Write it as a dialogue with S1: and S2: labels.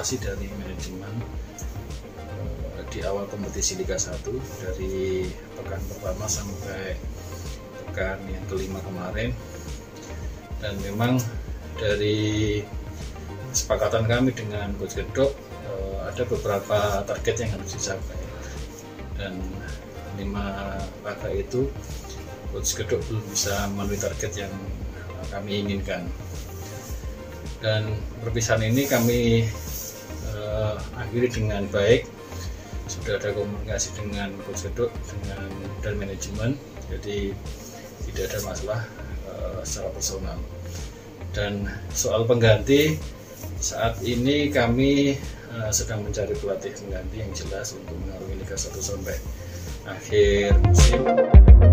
S1: evaluasi dari manajemen eh, di awal kompetisi Liga 1 dari pekan pertama sampai pekan yang kelima kemarin. Dan memang dari kesepakatan kami dengan Coach Gedok eh, ada beberapa target yang harus dicapai. Dan lima laga itu Coach Gedok belum bisa memenuhi target yang kami inginkan. Dan perpisahan ini kami akhiri dengan baik. Sudah ada komunikasi dengan Gedok dengan dan manajemen jadi tidak ada masalah uh, secara personal. Dan soal pengganti saat ini kami uh, sedang mencari pelatih pengganti yang jelas untuk mengarungi Liga 1 sampai akhir musim